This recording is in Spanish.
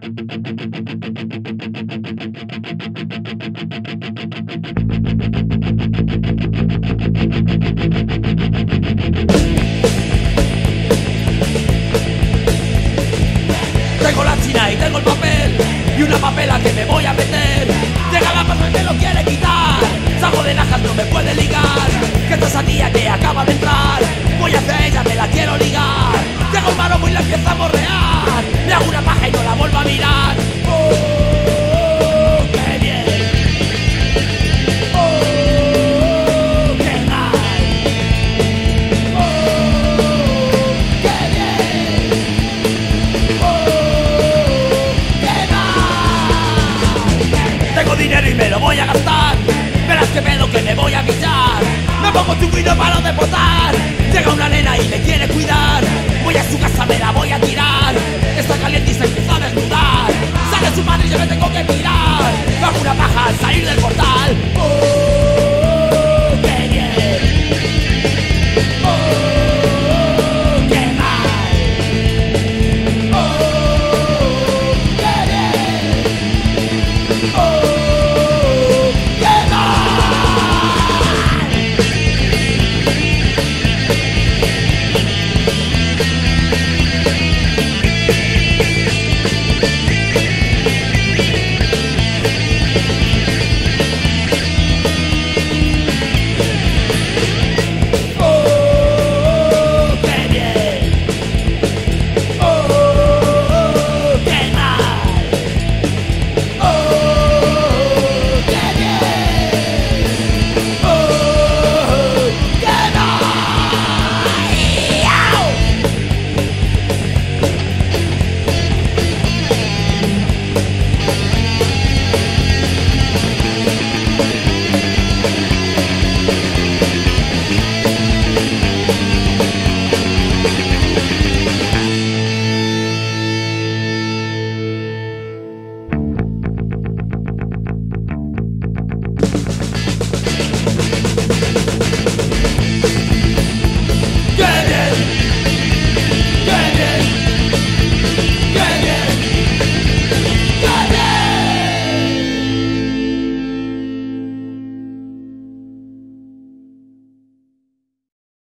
Tengo la china y tengo el papel y una papela que me voy a meter. Llega la y me lo quiere quitar. Salgo de najas, no me puede ligar. Que esta sanía que acaba de dinero y me lo voy a gastar. Verás que pedo que me voy a pillar Me pongo poder